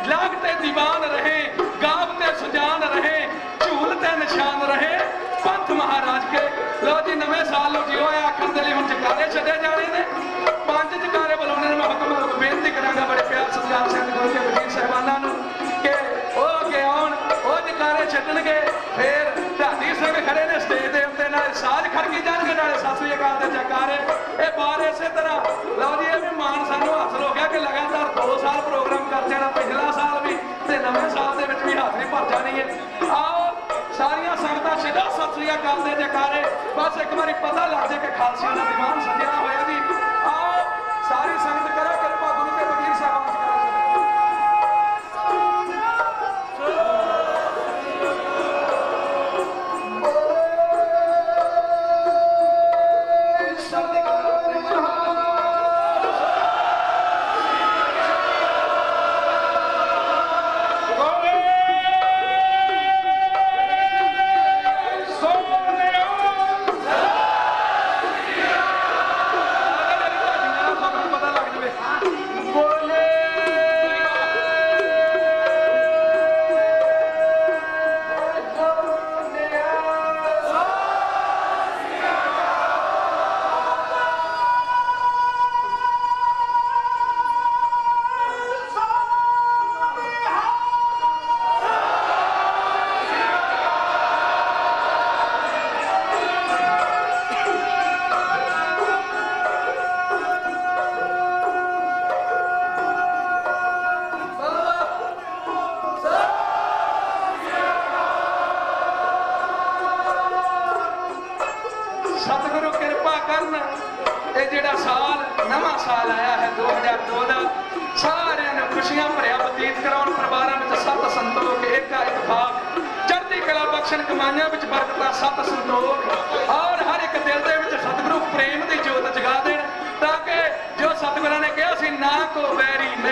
ਰਹਿਣਗੇ ਤੇ ਦੀਵਾਨ ਰਹੇ, ਗਾਵ ਤੇ ਸੁਜਾਨ ਰਹੇ, ਝੂਲ ਤੇ ਨਿਸ਼ਾਨ ਰਹੇ। ਪੰਥ ਮਹਾਰਾਜ ਕੇ, ਲਓ ਜੀ, ਨਵੇਂ ਸਾਲ ਦੇ ਉੱਤੇ ਨਾਲ ਜਾਣਗੇ ਨਾਲੇ ਸਤਿ ਅਕਾਲ ਦੇ ਜਕਾਰੇ ਇਹ ਬਾਰ ਇਸੇ ਤਰ੍ਹਾਂ, ਲਓ ਜੀ ਇਹ ਵੀ ਮਾਣ ਸਾਨੂੰ ਹਾਸਲ ਹੋ ਗਿਆ ਕਿ ਲਗਾਤਾਰ 2 ਸਾਲ ਪ੍ਰੋਗਰਾਮ ਕਰ ਜਾਣਾ, ਪਿਛਲਾ ਸਾਲ ਵੀ ਤੇ ਨਵੇਂ ਸਾਲ ਦੇ ਵਿੱਚ ਵੀ ਹਾਜ਼ਰੀ ਭਰ ਜਾਣੀ ਹੈ। ਆਓ, ਸਾਰੀਆਂ ਸੰਗਤਾਂ ਸਿੱਧਾ ਸਤਿ ਸ੍ਰੀ ਅਕਾਲ ਦੇ ਜਕਾਰੇ ਬਸ ਇੱਕ ਵਾਰੀ ਪਤਾ ਲੱਗ ਜਾਏ ਕਿ ਖਾਲਸਾ ਦਾ ਦੀਵਾਨ ਸਜਿਆ ਹੋਇਆ ਜੀ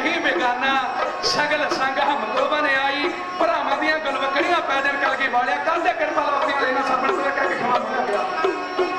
ਨਹੀਂ ਬੇਗਾਨਾ। ਸਗਲ ਸੰਗ ਹਮ ਕੋ ਨੇ ਆਈ। ਭਰਾਵਾਂ ਦੀਆਂ ਗੁਲਵਕੜੀਆਂ ਪੈ ਜਾਣ ਕਲਗੀ ਵਾਲਿਆ। ਕੱਲ ਦੇ ਕਿਰਪਾ ਲਾਉਂਦੀਆਂ ਲੈਣਾ ਸਭਣ ਤੋਂ ਕਰਕੇ ਖਵਾ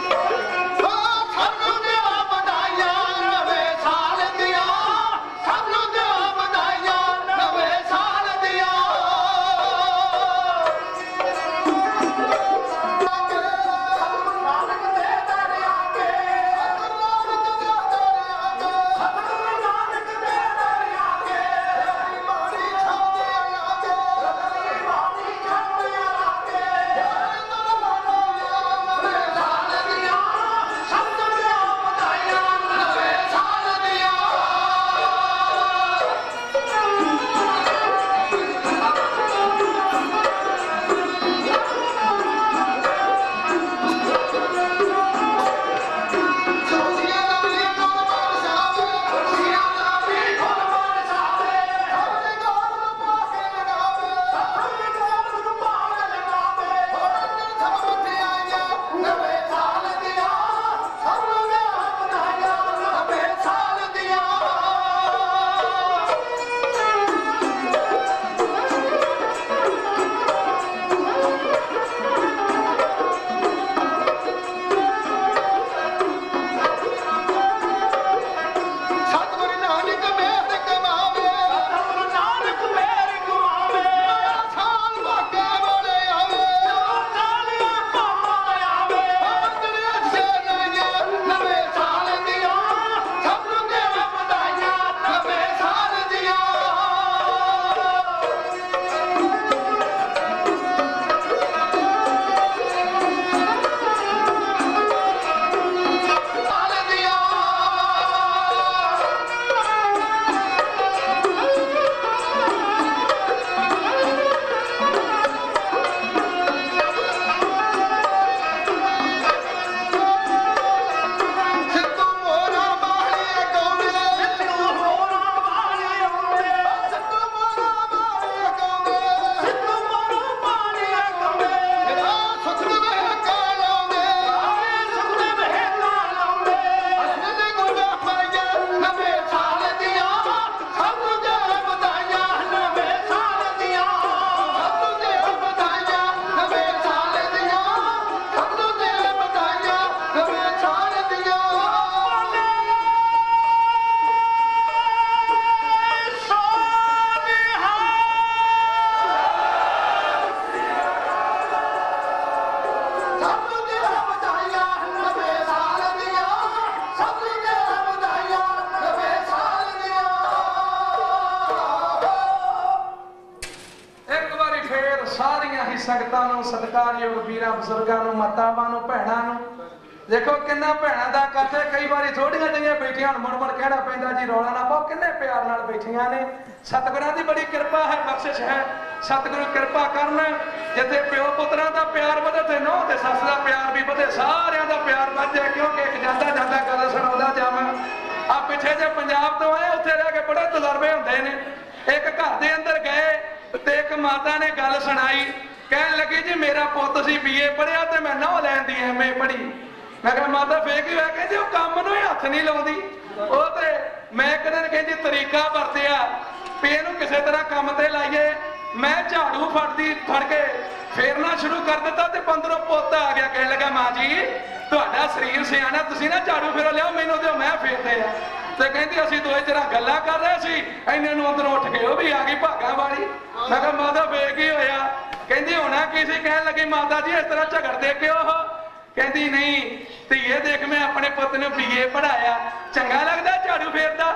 ਵਾਰੀ ਥੋੜੀਆਂ ਜਿਹੀਆਂ ਬੈਠੀਆਂ ਹੁਣ ਮੁੜ ਮੁੜ ਕਹਿਣਾ ਪੈਂਦਾ ਜੀ? ਰੌਲਾ ਨਾ ਪਾਓ। ਕਿੰਨੇ ਪਿਆਰ ਨਾਲ ਬੈਠੀਆਂ ਨੇ। ਸਤਿਗੁਰਾਂ ਦੀ ਬੜੀ ਕਿਰਪਾ ਹੈ, ਬਖਸ਼ਿਸ਼ ਹੈ। ਸਤਿਗੁਰੂ ਕਿਰਪਾ ਕਰਨ। ਜਿੱਥੇ ਪਿਓ ਪੁੱਤਰਾਂ ਦਾ ਪਿਆਰ ਵਧੇ ਤੇ ਨੋਹ ਤੇ ਸੱਸ ਦਾ ਪਿਆਰ ਵੀ ਵਧੇ। ਸਾਰਿਆਂ ਦਾ ਪਿਆਰ ਵੱਧ ਕਿਉਂਕਿ ਇੱਕ ਜਾਂਦਾ ਜਾਂਦਾ ਗੱਲ ਸੁਣਾਉਂਦਾ ਜਾਵਾਂ। ਆ ਪਿੱਛੇ ਜੇ ਪੰਜਾਬ ਤੋਂ ਆਏ, ਉੱਥੇ ਰਹਿ ਕੇ ਬੜੇ ਤਜਰਬੇ ਹੁੰਦੇ ਨੇ। ਇੱਕ ਘਰ ਦੇ ਅੰਦਰ ਗਏ ਤੇ ਇੱਕ ਮਾਤਾ ਨੇ ਗੱਲ ਸੁਣਾਈ। ਕਹਿਣ ਲੱਗੀ, ਜੀ, ਮੇਰਾ ਪੁੱਤ ਸੀ ਬੀਏ ਪੜਿਆ ਤੇ ਮੈਂ ਨੌ ਲੈਣ ਦੀ ਐਮਏ ਪੜ੍ਹੀ। ਮੈਂ ਕਿਹਾ ਮਾਤਾ ਫੇਕ ਹੀ ਹੋਇਆ? ਕਹਿੰਦੀ, ਉਹ ਕੰਮ ਨੂੰ ਹੱਥ ਨਹੀਂ ਲਾਉਂਦੀ। ਉਹ ਤੇ ਮੈਂ ਇੱਕ ਦਿਨ ਕਹਿੰਦੀ, ਤਰੀਕਾ ਵਰਤਿਆ। ਵੀ ਇਹਨੂੰ ਕਿਸੇ ਤਰ੍ਹਾਂ ਕੰਮ ਤੇ ਲਾਈਏ। ਮੈਂ ਝਾੜੂ ਫੜਦੀ, ਫੜ ਕੇ ਫੇਰਨਾ ਸ਼ੁਰੂ ਕਰ ਦਿੱਤਾ ਤੇ ਪੰਦਰੋਂ ਪੁੱਤ ਆ ਗਿਆ। ਕਹਿਣ ਲੱਗਾ, ਮਾਂ ਜੀ, ਤੁਹਾਡਾ ਸਰੀਰ ਸਿਆਣਾ, ਤੁਸੀਂ ਨਾ ਝਾੜੂ ਫੇਰੋ ਲਿਆਓ, ਮੈਨੂੰ ਦਿਓ, ਮੈਂ ਫੇਰਦੇ ਆ। ਤੇ ਕਹਿੰਦੀ, ਅਸੀਂ ਦੋਏ ਜਰਾ ਗੱਲਾਂ ਕਰ ਰਹੇ ਸੀ। ਇਹਨਾਂ ਨੂੰ ਅੰਦਰੋਂ ਉੱਠ ਕੇ ਉਹ ਵੀ ਆ ਗਈ ਭਾਗਾਂ ਵਾਲੀ। ਮੈਂ ਕਿਹਾ, ਮਾਤਾ ਫੇਕ ਹੀ ਹੋਇਆ? ਕਹਿੰਦੀ, ਹੋਣਾ ਕੀ ਸੀ? ਕਹਿਣ ਲੱਗੀ, ਮਾਤਾ ਜੀ, ਇਸ ਤਰ੍ਹਾਂ ਝਗੜਦੇ ਕਿਉਂ ਹੋ? ਕਹਿੰਦੀ ਨਹੀਂ, ਧੀਏ ਦੇਖ ਮੈਂ ਆਪਣੇ ਪੁੱਤ ਨੂੰ ਬੀਏ ਪੜਾਇਆ ਚੰਗਾ ਲੱਗਦਾ ਝਾੜੂ ਫੇਰਦਾ?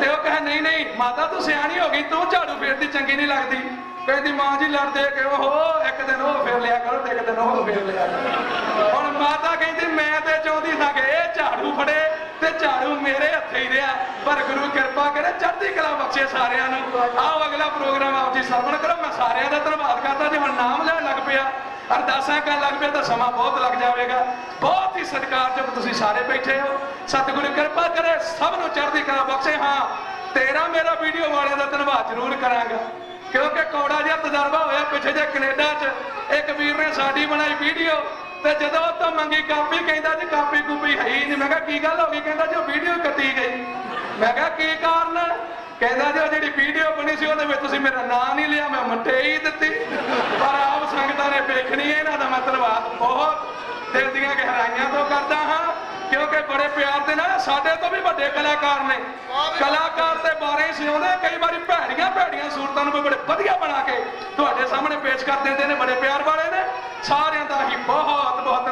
ਤੇ ਉਹ ਕਹੇ, ਨਹੀਂ ਨਹੀਂ, ਮਾਤਾ ਤੂੰ ਸਿਆਣੀ ਹੋ ਗਈ, ਤੂੰ ਝਾੜੂ ਫੇਰਦੀ ਚੰਗੀ ਨਹੀਂ ਲੱਗਦੀ। ਕਹਿੰਦੀ, ਮਾਂ ਜੀ ਲੜਦੇ ਕਿ ਉਹ ਇੱਕ ਦਿਨ ਉਹ ਫੇਰ ਲਿਆ ਕਰੋ ਤੇ ਇੱਕ ਦਿਨ ਉਹ ਫੇਰ ਲਿਆ ਕਰੋ। ਹੁਣ ਮਾਤਾ ਕਹਿੰਦੀ, ਮੈਂ ਤੇ ਚਾਹੁੰਦੀ ਸਾਂ ਕਿ ਇਹ ਝਾੜੂ ਫੜੇ ਤੇ ਝਾੜੂ ਮੇਰੇ ਹੱਥੇ ਹੀ ਰਿਹਾ। ਪਰ ਗੁਰੂ ਕਿਰਪਾ ਕਰੇ, ਚੜ੍ਹਦੀ ਕਲਾ ਬਖਸ਼ੇ ਸਾਰਿਆਂ ਨੂੰ। ਆਓ, ਅਗਲਾ ਪ੍ਰੋਗਰਾਮ ਆਪ ਜੀ ਸਰਵਣ ਕਰੋ। ਮੈਂ ਸਾਰਿਆਂ ਦਾ ਧੰਨਵਾਦ ਕਰਦਾ ਜੇ, ਹੁਣ ਨਾਮ ਲੈਣ ਲੱਗ ਪਿਆ। ਅਰਦਾਸਾਂ ਕਰਨ ਲੱਗ ਪਿਆ ਤਾਂ ਸਮਾਂ ਬਹੁਤ ਲੱਗ ਜਾਵੇਗਾ। ਬਹੁਤ ਹੀ ਸਤਿਕਾਰ ਸਤਿਕਾਰਯੋਗ ਤੁਸੀਂ ਸਾਰੇ ਬੈਠੇ ਹੋ। ਸਤਿਗੁਰੂ ਕਿਰਪਾ ਕਰੇ ਸਭ ਨੂੰ ਚੜ੍ਹਦੀ ਕਲਾ ਬਖਸ਼ੇ। ਹਾਂ, ਤੇਰਾ ਮੇਰਾ ਵੀਡੀਓ ਵਾਲਿਆਂ ਦਾ ਧੰਨਵਾਦ ਜ਼ਰੂਰ ਕਰਾਂਗਾ। ਕਿਉਂਕਿ ਕੌੜਾ ਜਿਹਾ ਤਜਰਬਾ ਹੋਇਆ ਪਿੱਛੇ ਜੇ ਕੈਨੇਡਾ 'ਚ। ਇੱਕ ਵੀਰ ਨੇ ਸਾਡੀ ਬਣਾਈ ਵੀਡੀਓ ਤੇ ਜਦੋਂ ਉਹ ਤੋਂ ਮੰਗੀ ਕਾਪੀ, ਕਹਿੰਦਾ ਜੀ ਕਾਪੀ ਕੂਪੀ ਹੈ ਹੀ ਨਹੀਂ। ਮੈਂ ਕਿਹਾ, ਕੀ ਗੱਲ ਹੋ ਗਈ? ਕਹਿੰਦਾ, ਜੀ ਉਹ ਵੀਡੀਓ ਕੱਟੀ ਗਈ। ਮੈਂ ਕਿਹਾ, ਕੀ ਕਾਰਨ? ਕਹਿੰਦਾ ਜੀ ਜਿਹੜੀ ਵੀਡੀਓ ਬਣੀ ਸੀ, ਉਹਦੇ ਵਿੱਚ ਤੁਸੀਂ ਮੇਰਾ ਨਾਂ ਨਹੀਂ ਲਿਆ, ਮੈਂ ਮਟੇਈ ਦਿੱਤੀ। ਪਰ ਆਪ ਸੰਗਤਾਂ ਨੇ ਵੇਖਣੀ ਹੈ, ਇਹਨਾਂ ਦਾ ਮਤਲਬ ਆ ਬਹੁਤ ਦਿਲ ਦੀਆਂ ਗਹਿਰਾਈਆਂ ਤੋਂ ਕਰਦਾ ਹਾਂ, ਕਿਉਂਕਿ ਬੜੇ ਪਿਆਰ ਦੇ ਨਾਲ ਸਾਡੇ ਤੋਂ ਵੀ ਵੱਡੇ ਕਲਾਕਾਰ ਨੇ। ਕਲਾਕਾਰ ਤੇ ਬਾਰੇ ਸਿਉਂਦੇ ਕਈ ਵਾਰੀ ਭੈੜੀਆਂ ਭੈੜੀਆਂ ਸੂਰਤਾਂ ਨੂੰ ਵੀ ਬੜੇ ਵਧੀਆ ਬਣਾ ਕੇ ਤੁਹਾਡੇ ਸਾਹਮਣੇ ਪੇਸ਼ ਕਰ ਦਿੰਦੇ ਨੇ, ਬੜੇ ਪਿਆਰ ਵਾਲੇ ਨੇ ਸਾਰਿਆਂ ਦਾ ਹੀ ਬਹੁਤ ਬਹੁਤ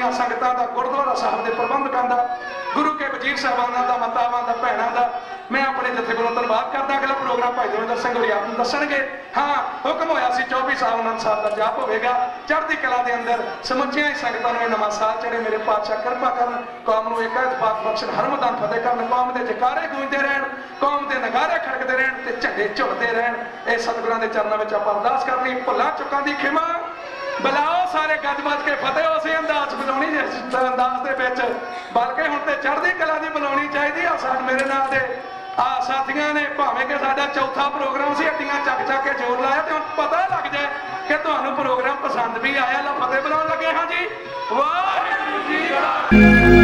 ਧੰਨਵਾਦ ਸੰਗਤਾਂ ਦਾ ਗੁਰਦੁਆਰਾ ਸਾਹਿਬ ਦੇ ਪ੍ਰਬੰਧਕਾਂ ਦਾ, ਗੁਰੂ ਕੇ ਵਜ਼ੀਰ ਸਾਹਿਬਾਨਾਂ ਦਾ, ਮਤਾਵਾਂ ਦਾ, ਭੈਣਾਂ ਦਾ, ਮੈਂ ਆਪਣੇ ਜਥੇ ਧੰਨਵਾਦ ਕਰਦਾ। ਅਗਲਾ ਪ੍ਰੋਗਰਾਮ ਭਾਈ ਦਵਿੰਦਰ ਸਿੰਘ ਹੋਰੀ ਆਪ ਨੂੰ ਦੱਸਣਗੇ। ਹਾਂ, ਹੁਕਮ ਹੋਇਆ ਸੀ 24 ਸਾਲ ਅਨੰਦ ਸਾਹਿਬ ਦਾ ਜਾਪ ਹੋਵੇਗਾ। ਚੜ੍ਹਦੀ ਕਲਾ ਦੇ ਅੰਦਰ ਸਮੁੱਚੀਆਂ ਹੀ ਸੰਗਤਾਂ ਨੂੰ ਇਹ ਨਵਾਂ ਸਾਲ ਚੜੇ ਮੇਰੇ ਪਾਤਸ਼ਾਹ ਕਿਰਪਾ ਕਰਨ। ਕੌਮ ਨੂੰ ਇੱਕ ਇਤਫਾਕ ਬਖਸ਼ਣ, ਹਰਮਦਾਨ ਫਤਿਹ ਕਰਨ। ਕੌਮ ਦੇ ਜਕਾਰੇ ਗੂੰਜਦੇ ਰਹਿਣ, ਕੌਮ ਦੇ ਨਗਾਰੇ ਖੜਕਦੇ ਰਹਿਣ ਤੇ ਝੰਡੇ ਝੁਲਦੇ ਰਹਿਣ। ਇਹ ਸਤਿਗੁਰਾਂ ਦੇ ਚਰਨਾਂ ਵਿੱਚ ਆਪਾਂ ਅਰਦਾਸ ਕਰਨੀ, ਭੁੱਲਾਂ ਚੁੱਕਾਂ ਦੀ ਖਿਮਾ। ਬੁਲਾਓ ਸਾਰੇ ਗੱਜ ਵੱਜ ਕੇ ਫਤਿਹ ਉਸੇ ਅੰਦਾਜ਼ ਬੁਲਾਉਣੀ ਜਿਸ ਅੰਦਾਜ਼ ਦੇ ਵਿੱਚ। ਬਲਕਿ ਹੁਣ ਤੇ ਚੜ੍ਹਦੀ ਕਲਾ ਦੀ ਬੁਲਾਉਣੀ ਚਾਹੀਦੀ ਆ, ਸਾਡੇ ਮੇਰੇ ਨਾਲ ਦੇ। ਆ ਸਾਥੀਆਂ ਨੇ, ਭਾਵੇਂ ਕਿ ਸਾਡਾ ਚੌਥਾ ਪ੍ਰੋਗਰਾਮ ਸੀ, ਹੱਡੀਆਂ ਚੱਕ ਚੱਕ ਕੇ ਜ਼ੋਰ ਲਾਇਆ, ਤੇ ਹੁਣ ਪਤਾ ਲੱਗ ਜਾਏ ਕਿ ਤੁਹਾਨੂੰ ਪ੍ਰੋਗਰਾਮ ਪਸੰਦ ਵੀ ਆਇਆ। ਲਾ ਫਤਿਹ ਬੁਲਾਉਣ ਲੱਗੇ ਹਾਂ ਜੀ। ਵਾਹਿਗੁਰੂ ਜੀ ਕਾ